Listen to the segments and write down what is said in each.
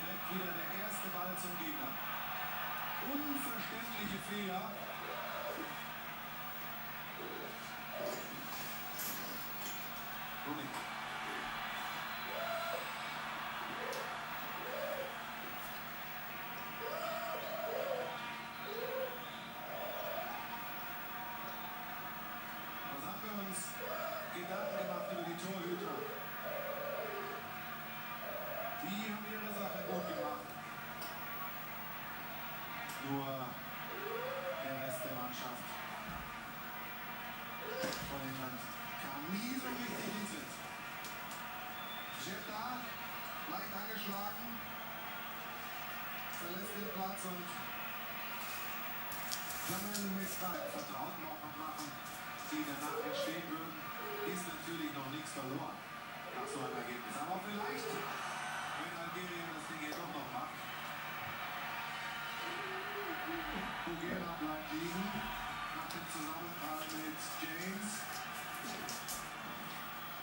direkt wieder der erste Ball zum Gegner. Unverständliche Fehler. Brunig. Was haben wir uns Gedanken gemacht über die Torhüter? Die haben wir nur der Rest der Mannschaft von England kam nie so richtig ins hinsitzt. Jeddah leicht angeschlagen, verlässt den Platz und können Mesbal vertraut auch noch machen, die danach entstehen würden, ist natürlich noch nichts verloren. Nach so einem Bugera bleibt liegen nach dem Zusammenprall mit James.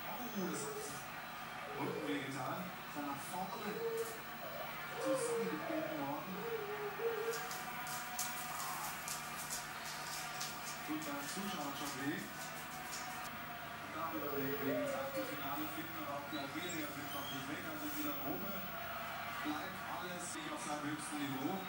Oh, das hat unten wehgetan. Ist er nach vorne zusammengebogen worden. Tut beim Zuschauer schon weh. Darüber den Weg ins Achtelfinale finden und auch die Algerier sind noch nicht weg. Also dieser Gruppe bleibt alles auf seinem höchsten Niveau.